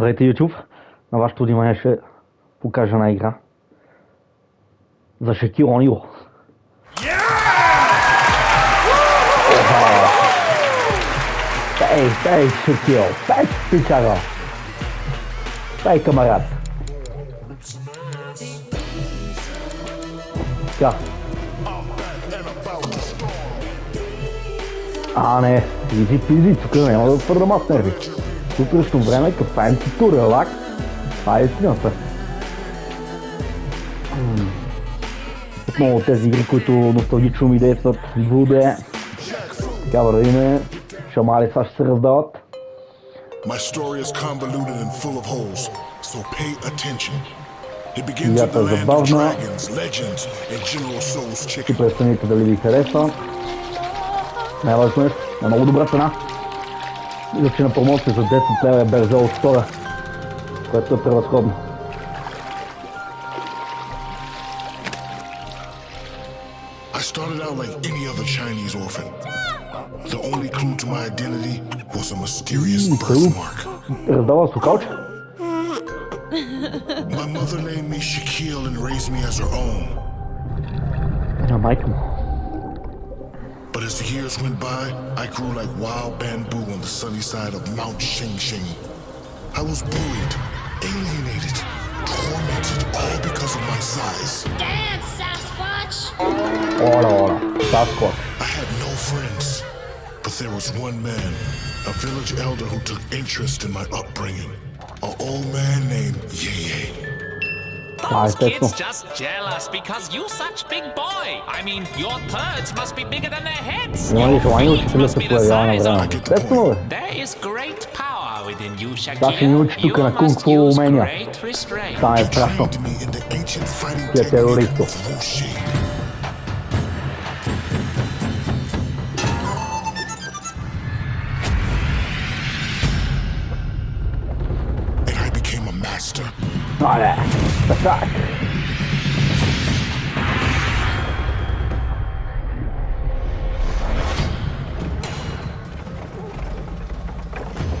Здравейте YouTube! На вашето внимание ще покажа една игра за Шакил Онил. Ей, ей, Шакил, ей, пичага! Ей, камарат! Така. А, не, изи пизи, тук няма да твърда с нерви. Сутрешно време, кафенцето, релакс. Това е истината. Отново от тези игри, които носталгично ми действат. Буде. Така вървиме. Шамари сега ще се раздават. My story is convoluted and full of holes, so pay attention. It begins Играта the е land of dragons, legends, and General Soul's Ще chicken. прецените дали ви харесва. Най-важно е на много добра цена. Мисля, че на промоция за 10 лева е берза от 2, което е превъзходно. I started out like any other Chinese orphan. The only clue to my identity was a mysterious Mm, birthmark. Раздава сукалче. My mother named me Shaquille and raised me as her own. На майка му. As the years went by, I grew like wild bamboo on the sunny side of Mount Xing Xing. I was bullied, alienated, tormented, all because of my size. Dance, Sasquatch! Ora, ora, Sasquatch. I had no friends, but there was one man, a village elder who took interest in my upbringing. An old man named Ye Ye. Those kids just jealous because you such big boy. I mean, your turds must be bigger than their heads. No, your feet must be the size of There is great power within you, Shakir. You must use great restraint. You trained me in the ancient fighting technique of Wuxi. Просто так.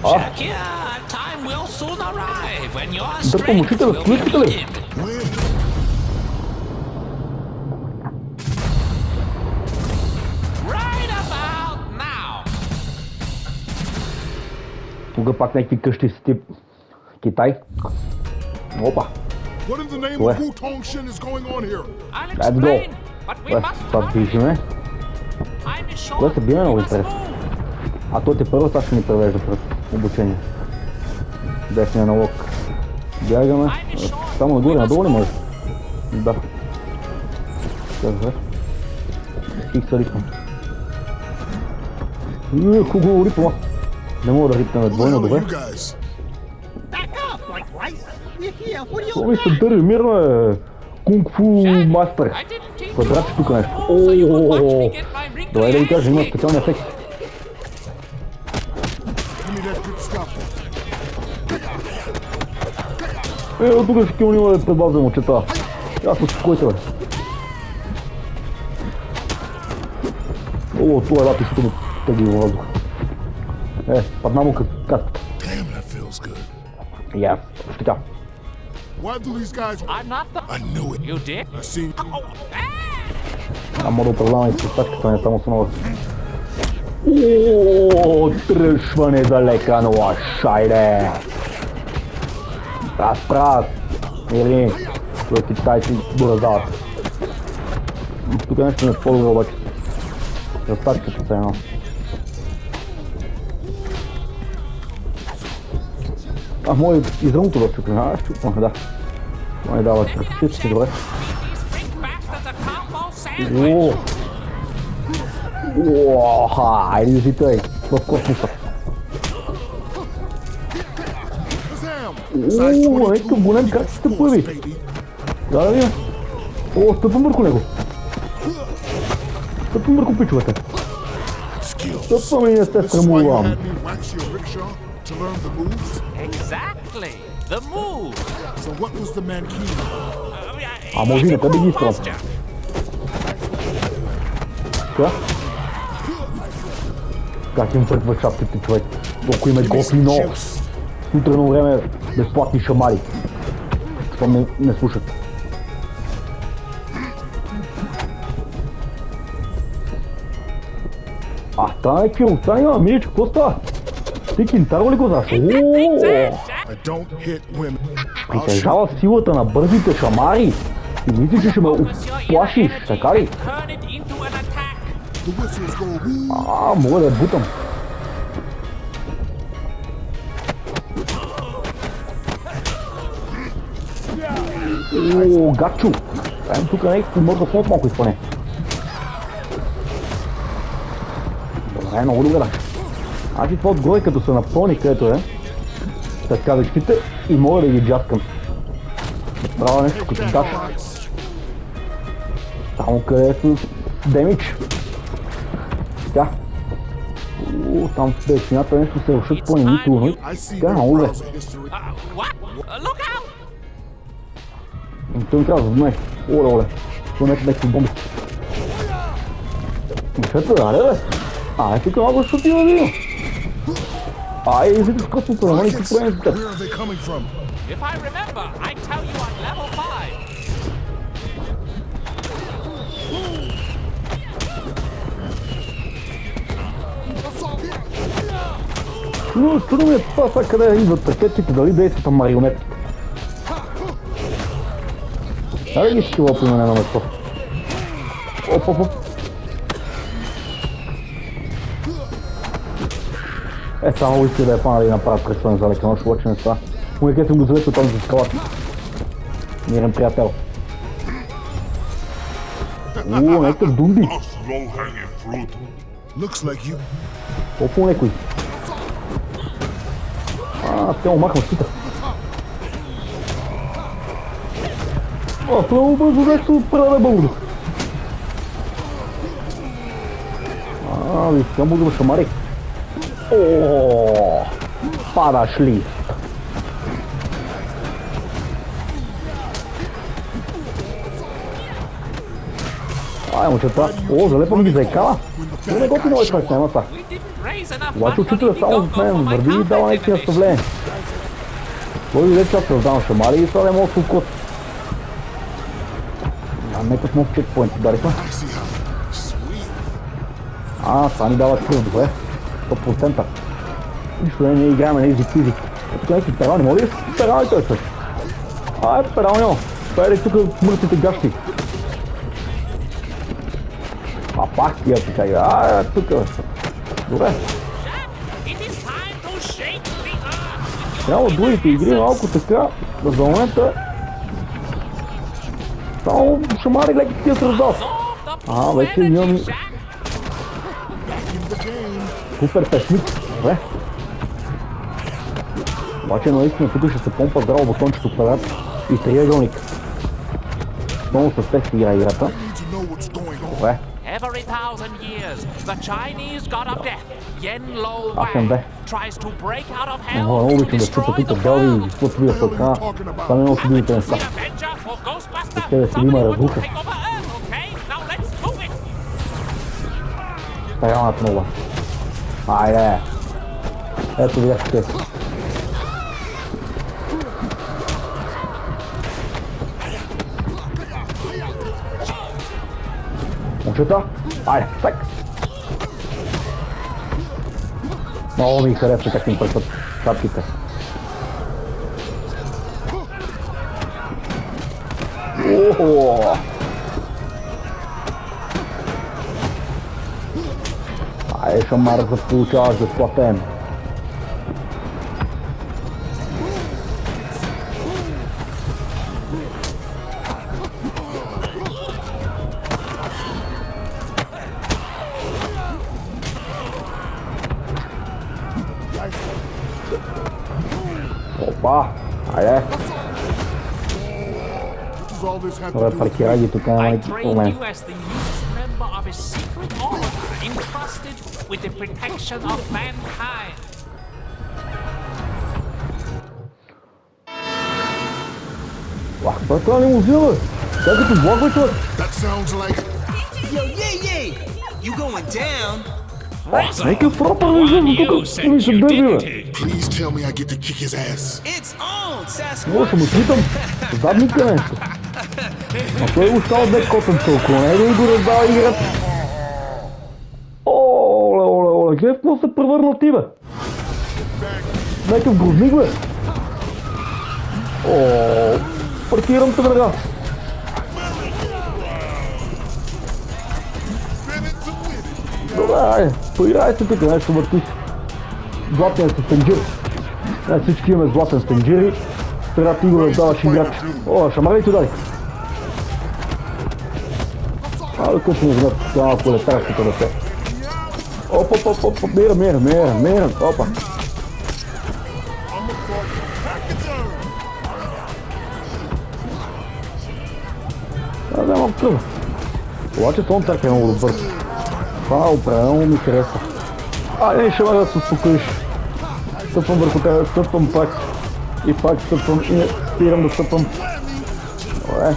А? Да поможите вы, включите вы. Туга пак някакви къщи си тип Китай. Опа. What in the name of Wu Tong Shin is going on here? I'll explain, but we must hurry. is short. Кое се биме интересно. move. А той те първо сега ще ни превежда през обучение. Десния налог. Бягаме. Само нагоре, надолу ли може? Да. Добре. Икса ритъм. Е, хубаво ритма. Не мога да the двойно, добре. Словица дыры, мирно! Кунг-фу мастер! Квадрат штука наш. О-о-о! Давай лейка, жмет, специально атаки. Е, от тук ще кил нима да пребазвам очета. Аз успокойте, бе. О, а това е лапи, ще го тъги във въздух. Е, э, падна му като катката. Damn, that feels good. Yeah. Why do these guys... I'm not the... I knew it. You did? I seen... Oh, ah! Namorou pra lá, esse tá que estamos nós. O trânsito da leca no achaire. Pra trás. Ele. Vou quitar esse burazato. Tu ganha que me folga, Robot. Eu tá que tu tem, não. Armou izão troszuk na uma majd a majd a csak a sütszid vagy. Jó! Ó, ha, ez itt egy. Lokkos mutat. Uuu, é que boneco de cara que estupo, velho. Agora vem. Ô, estupo um burco, nego. Estupo um burco, pichu, até. Estupo, menina, até se to learn the moves. Exactly. The move. So what was the mankini? А може и не те да ги изтрам. Така. Как им тръгва шапките, човек? Колко им е готино. Juice. Утрено време Безплатни шамари. Що не, не слушат. А, стане Киро, стане има, Милич, какво става? Ти кинтаро ли го знаш? Keep that thing Ооо! there, Jack. I don't hit women. I'll shoot. Притежава силата на бързите шамари. И мислиш, че ще ме Focus your inner плашиш, energy така ли? and turn it into an attack. The whistles go woo. А, мога да я бутам. О, гачо! Ем тук някакво мърда по малко изпане. Добре, много добре. Аз и това отгоре, като се напълни, където е, така вечките и мога да ги джаскам. Правя нещо като даш. Само където демидж. Така. О, там в деснината нещо се рушат планини трудно. I see Така, your много добре. browser history. What? Uh, look out! И Той ми казва, знае. Оле, оле. Това не е някакви бомби. Мишето, да, бе? А, е тук малко ще отива да видим. Ай, излизаш просто по I намали can't си see. проблеми с теб. Where are they coming from? If I remember, I tell you on level 5. Но трудно ми е това, сега къде идват ракетите, дали действат на марионетките. Дай ги скилопи на едно место. Оп, оп, оп. É Ezt é a holytőre é que prátközben ezek a hasonló csinálta. Úgy kezdünk az ötöt, amit szkart. Miért nem priatel? Ó, neked dundi. Looks like you. Opó nekui. Ah, tem um macro aqui. Ó, oh, pelo menos o resto pra lá é bom. Ah, estamos. О, падаш ли? Ай, момчета. О, залепам ги за екала. Това не готино е това снема това. We didn't raise enough Обаче money учителя to само go с мен for my върви и дава carpet някакви division. наставления. Той дойде че аз раздавам шамари и сега не мога да се укот. А някакъв нов чекпоинт 100%. Нищо не, ние играем на изи пизи. Тук някакви перални, може ли да са перални той човек? Ай, пералнио. Това е тук мъртвите гащи? А пак тия така игра. А, тук. Добре. Time to shake the earth. Трябва другите игри малко така, за момента само шамари леки тия се раздават. А, вече имам. Супер песник. Добре. Обаче наистина тук ще се помпа здраво бутончето квадрат и триъгълник. Много с тест игра играта. Добре. Every thousand years, the Chinese god of death, Yen Lo Wang, tries to break out of hell to destroy the world. Haven't хубавите you неща. seen Avenger or Ghostbuster? To разруха. take over Earth, okay? Now let's do it. Спиралната нова. Ai é. É tudo da cabeça. Vamos chutar? Ai, sai. Não me interessa o que é que importa. Capita. Oh! chamar refugiados da sua pena. Opa, aí é. Agora parquear e tocar mais. member of a secret order entrusted with the protection of mankind. Tu. That sounds like. Yo, yeah. You going down? Please tell me I get to kick his ass. It's on, Sasquatch. Nossa. А той остава бе котън толкова. Не да и го раздава играта. Оле, оле, оле. Гледай какво се превърна ти, бе. Някакъв грозник, бе. О, паркирам те, врага. Добре, айде, поиграй се тук, нещо върти. Златния си стенджир. Не, всички имаме златен стенджир трябва ти го раздаваш играч. О, шамари ти дай. А, да късно вземат това полетарското дете. Оп, оп, оп, оп, мира, мира, мира, мира, опа. Да, да, малко тръгна. Обаче Тонтак е много добър. Това определено ми харесва. Айде, ще ме да се успокоиш. Стъпвам върху тебе, стъпвам пак. И пак стъпвам и не спирам да стъпвам. Добре.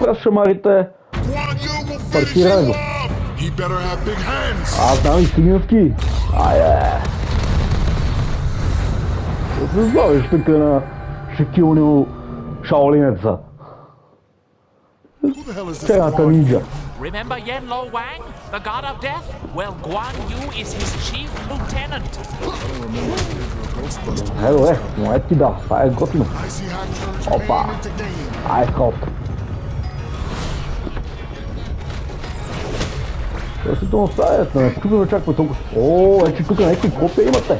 прас шамарите. Guan Yu will finish Partirado. him off. He better have big hands. Аз знам и цигански. Айде. Да се сложиш тук на Шакилнио Шаолинеца. Who the hell is this? Цената Guan Yu? нинджа. Remember Yen Lo Wang, the god of death? Well, Guan Yu is his chief lieutenant. Ето е, монетки да, това е готино. Опа. Ай, хоп. Той си то оставя, да не тук да чаква толкова. О, вече тук някакви копия имате.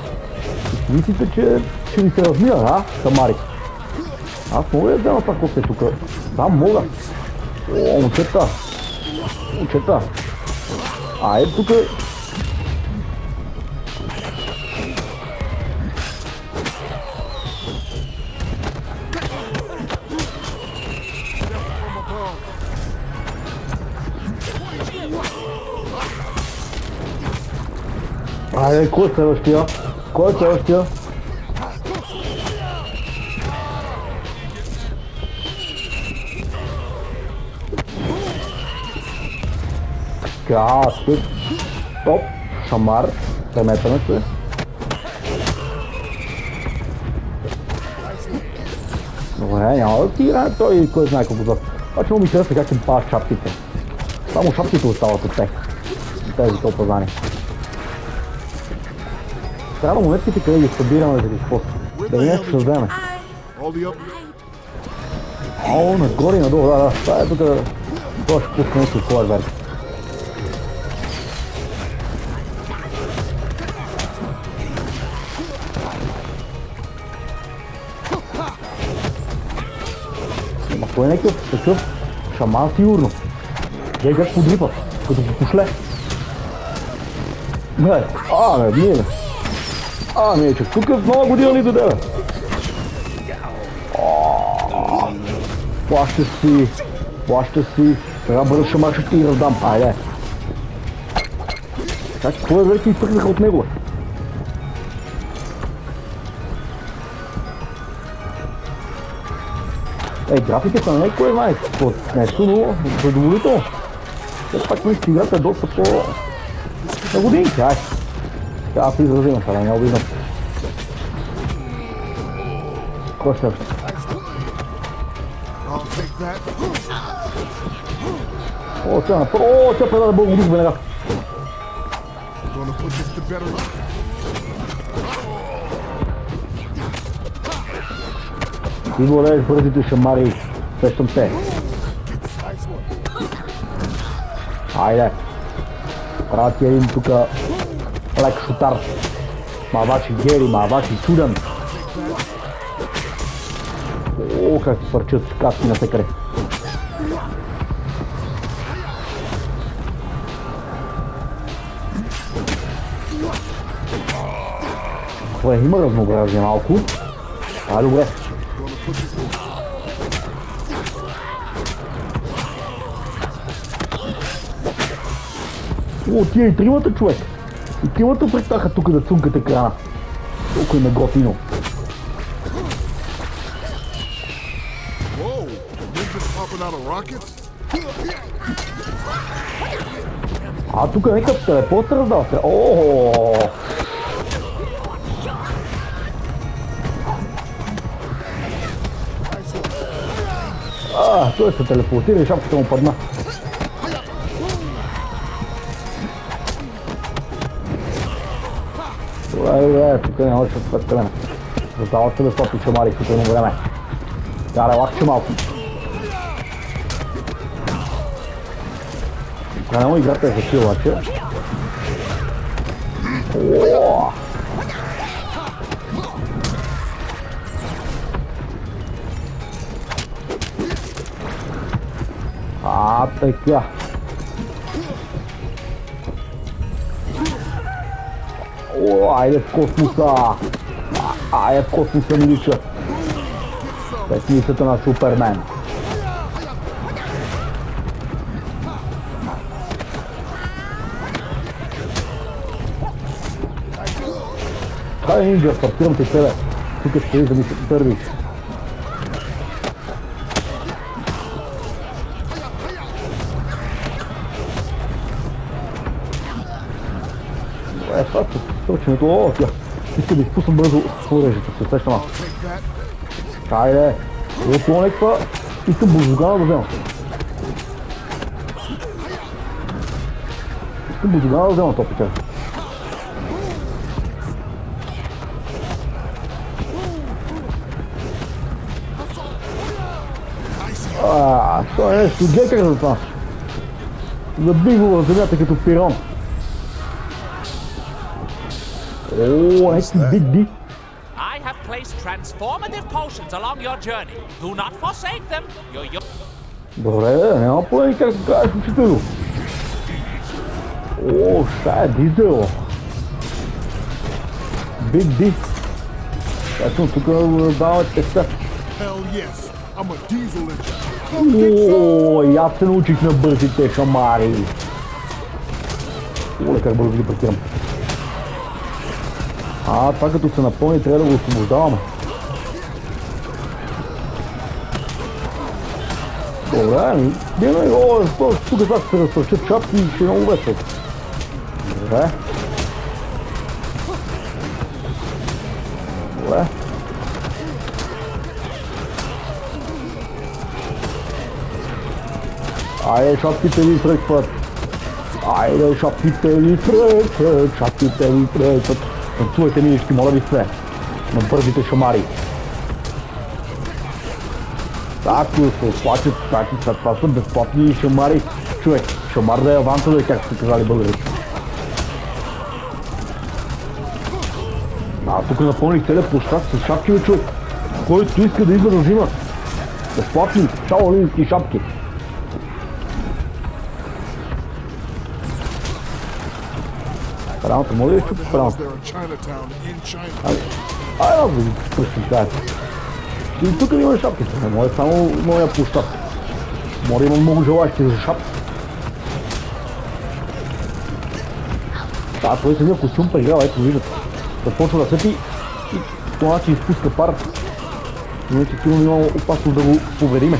Мислите, че ще ви се размия, а, Самари? Аз мога ли да взема това копия тук? Да, мога. О, момчета. Момчета. Айде тук. Кой е следващия? Така, тук. Стоп. Шамар. Преметаме се. Добре, няма да ти играе той, кой знае колко зад. Обаче много ми харесва как им пават шапките. Само шапките остават от. От тези топазани. Трябва монетките къде ги събираме да ги използваме. Да не ще вземе. All the up. О, нагоре и надолу, да, да. Това е тук. Това ще пусне нещо от твоя верх. Ама той е някакъв такъв шаман сигурно. Гледай как подрипа, като го пошле. Бе, а, не, ние, бе. А, че тук в нова година ни даде. Плаща си, плаща си. Сега бързо шамар ще ти раздам. Айде. Как твоя верки изтръгнаха от него? Ей, графиката на някой знае какво нещо, но задоволително. Все пак мисля, играта е доста по... на годинки, ай. Аз изразимам, сега не е следващ? I'll take that. О, тя на О, тя предаде веднага. This to better. Ти дадеш бързите шамари. Сещам те. Айде. Правя един тук лек шутар. Мавачи Гери, мавачи чуден. О, как парчат каски на секаре. Добре, има разнообразие малко. А, добре. О, тия и тримата човек. И тримата престаха тук да цункат екрана. Толкова им е готино. А тук е някакъв телепорт раздал се. Оооо! А, той се телепортира и шапката му падна. é, ficando na rocha, ficando Tá ótimo, só que chamar aqui, que eu não vou mais. Cara, é ótimo. Cara, não engata essa aqui, eu acho. É é. Ah, tá aqui, ó. Айде в космоса! Айде в космоса, милича! Песницата на Супермен. Хайде, Нинджа, стартирам те тебе. Тук ще да ми се първиш. Точното. О, тя. Иска да изпусна бързо оръжието, се усещам аз. Хайде. Е, това някаква... Искам бузогана да взема. Искам бузогана да взема топите. А, това е нещо, как за това. Заби го в земята като пирон. Oh, that's that? big D. I have placed transformative potions along your journey. Do not forsake them. Your Bre, ne am pojma kako kažem ti tu. Oh, šta je? Big D. Ja sam tukaj davati teksta. Hell yes, I'm a diesel engine. Oh, you have to notice O, ja se naučih na brzite šamari. Ole, kako brzo parkiram. あータクトってのはポンに頼ることもだもんどうだいでもよそうすぐさするとちょっとチャップにしのうがせえおら Aia șaptitelii trec, făt! Aia șaptitelii trec, făt! Șaptitelii trec, făt! Танцувайте милички, моля ви се. На бързите шамари. Тако се оплачат, таки след това са безплатни шамари. Човек, шамар да е аванса, да е как са казали българите. А, тук напълних целият площад с шапки човек. Който иска да идва да взима. Безплатни, шаолински шапки. Рамата, моля да Chinatown in China? Ай, да ви пръщи тази. И тук има шапки. Не може само моя площад. Може има много желащи за шапки. Да, той самия костюм прегрява, ето виждате. Започва да свети и по начин изпуска пар. Иначе сигурно има опасност да го повредиме.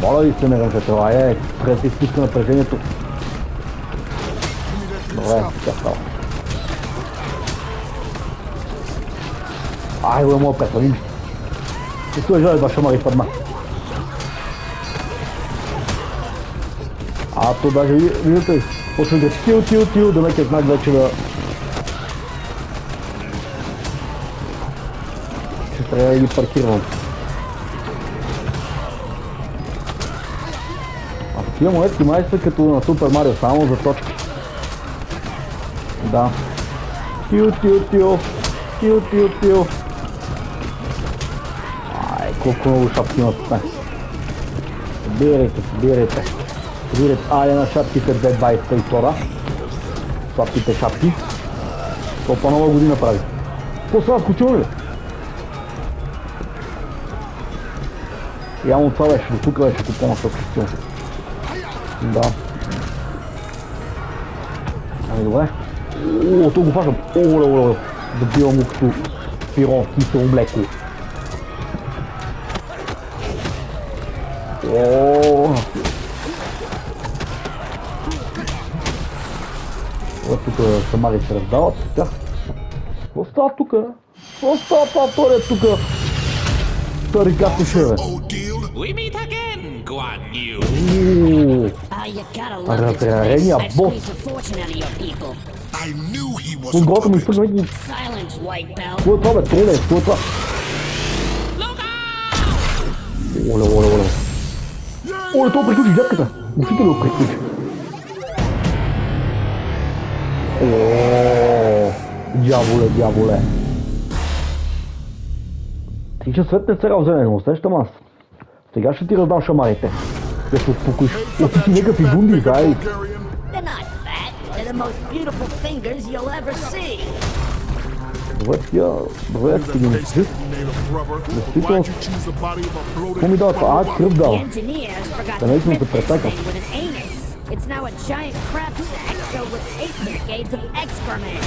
Моля ви се, не ръжете, това е, се изпуска напрежението. Добре, така става. Ай, бе, моят петър, видиш. И той желая два шамари падна. А то даже, ви- виждате, почва да тил, тил, тил, да ме знак вече да... Ще трябва да ги паркирам. Тия монетки май са като на Супер Марио, само за точки. Да. Тил, тил, тил. Тил, тил, тил. Ай, колко много шапки има тук. Събирайте, събирайте. Събирайте. Айде на шапките 2.22. Шапките шапки. Топа нова година прави. Са скочил ли? Явно това беше, до тук беше купона с. Да. Ами добре. О, то го фащам. Оле, оле, оле. Добивам го като пиро, кисело млеко. О. Тук самари се раздават. Така. Какво става тук? Какво става това втория тук? Втори както again, Guan Yu. Ooh. Oh, you gotta love Agora pegaria a bolsa. O golpe me simplesmente. Pô, toma, treina, pô, toma. Olha, olha, olha. Olha, toma pra que o jaca tá. Não fica louco, cara. Oh, diabule, diabule. Ti će sve te sve uzene, ostaje što mas. Сега ще ти раздам шамарите. Да се успокоиш. О, ти си някакви бунди, дай. Bulgarian? They're not fat. They're the most beautiful fingers you'll ever see. Добре, тия, добре, ще ги rubber. Действително. Какво ми bloated дава това? А, кръв дава. Да to наистина fit се this претака. thing with an anus. It's now a giant crap sack filled with eight decades of excrement.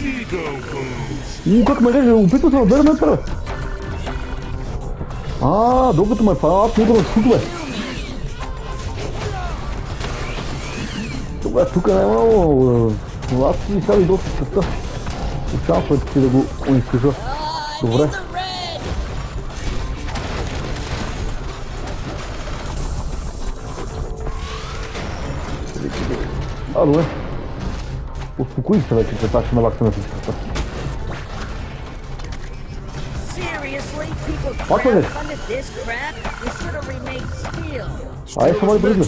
ego boost? У, как ме реже, опитва се да дърне метъра. А, докато ме аз мога да скутве. Добре, тук не е много. но Аз си сега доста частта. Очаквайте си да го унищожа. Добре. А, добре. Успокоих се вече, че това ще наваксаме всичката. Seriously, Olha coisa. Olha esse barulho.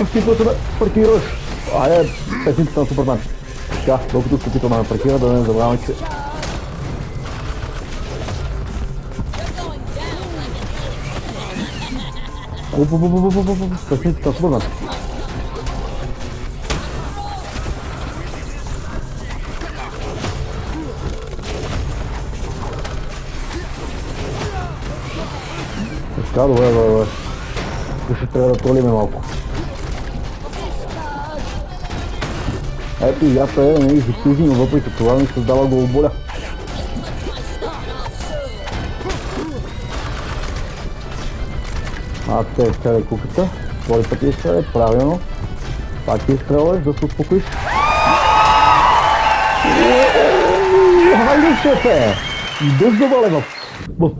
Os tipos partiram. É peço intenção, Superman. Já, louco do Superman, partiram da Lanza Lounge. Opa, opa, opa, opa, opa, opa, peço intenção, Superman. Така, добре, добре, добре. Тук ще трябва да тролиме малко. Ето и аз е, не изискузи, но въпреки това ми създава главоболя. А, те изстреляй куката. Втори път я изстреляй, правилно. Пак я изстреляш, да се успокоиш. Хайде, шефе! Дъжд да вале в, в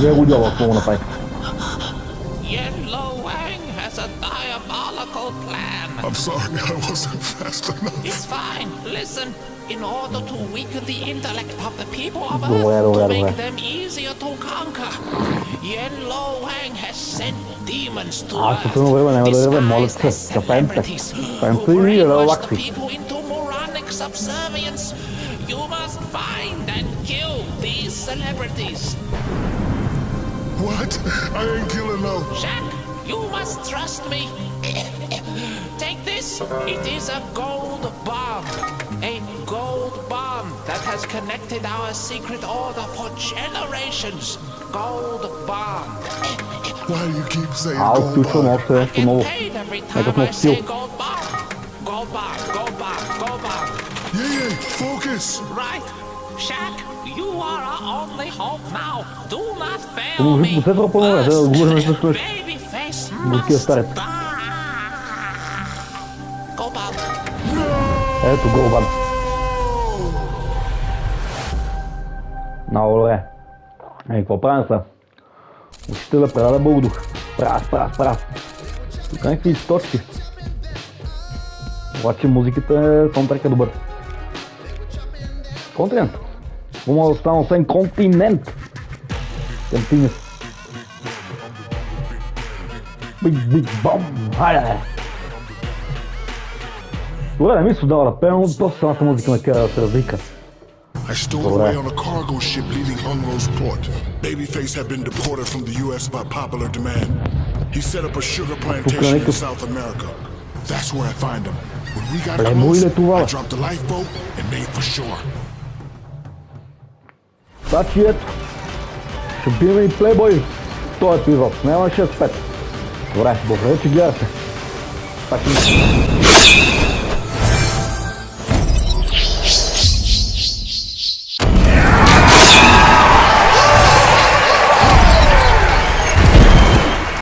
Where would you want to be? Yen Lo Wang has a diabolical plan. I'm sorry, I wasn't fast enough. It's fine. Listen, in order to weaken the intellect of the people of Earth, well, well, to make them easier to conquer, Yen Lo Wang has sent demons to ah, Earth, disguised as celebrities, who brainwash the people into moronic subservience. You must find and kill these celebrities. What? I ain't killing no. Jack, you must trust me. Take this. It is a gold bomb. A gold bomb that has connected our secret order for generations. Gold bomb. Why do you keep saying Аз gold включвам bar? още I нещо get ново. paid every Някакъв time I нов стил. say gold bomb. Gold bomb, gold bomb, gold bomb. Yeah, yeah, focus. Right. Shaq, you are our only hope now. Do not fail Тому me. виж, посетва по-нове, да говорим First, нещо. babyface Музикия must старец. die. Gold bomb. Ето го, бан. Много добре. Ей, какво правим са? Учителя предаде Бългодух. Прав, прав, прав. Тук някакви точки. Обаче музиката е, саундтрек е добър. Континент. Como estamos en continente. Continue. Big, big bomb. Olha. Ué, isso da hora. Pera, nossa, essa musiquinha aqui era rica. I stole away on a cargo ship leaving Hungro's port. Babyface had been deported from the U.S. by popular demand. He set up a sugar plantation in South America. That's where I find him. When we got close, I dropped the lifeboat and made for shore. Значи ето. Ще биме и плейбой в този епизод. Няма 6-5. Добре, благодаря, че гледате. Пак.